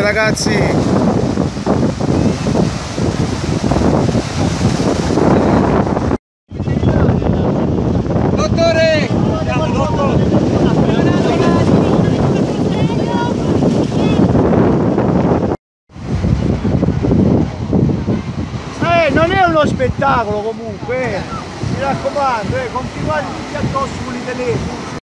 ragazzi Dottore! Eh, non è uno spettacolo comunque, eh. mi raccomando, eh, continuate tutti addosso con i telefoni.